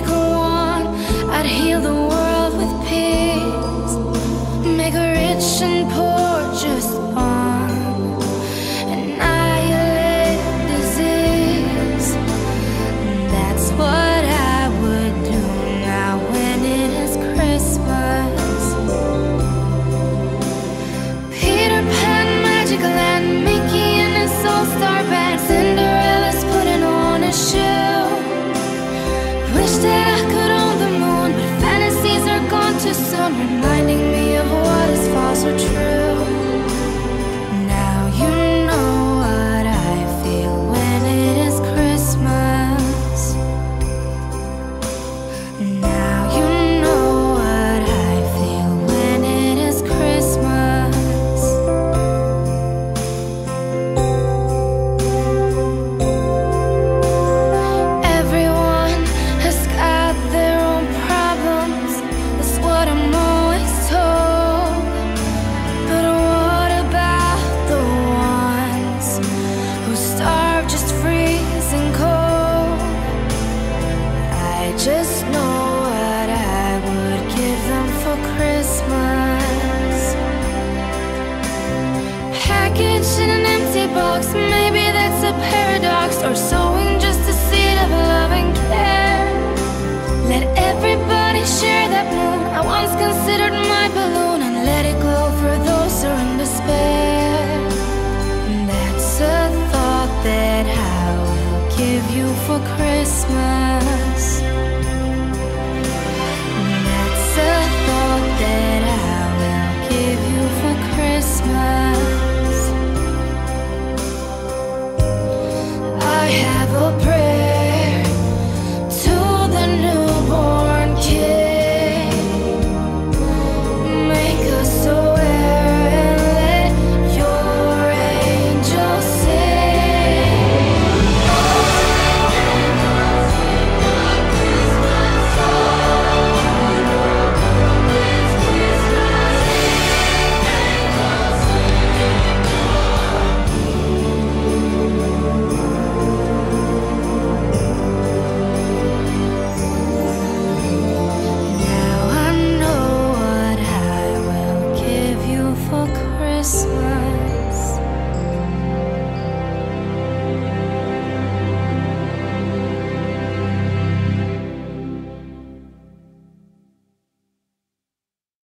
magical. wish that I could own the moon, but fantasies are gone too soon, reminding me of what is false or true. Christmas.